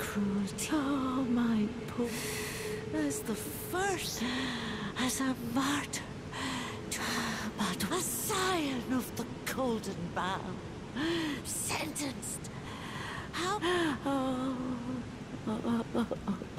cruelty. Oh, my poor. As the first, as a martyr, but a scion of the golden bough, sentenced. How? Oh, oh, oh, oh, oh.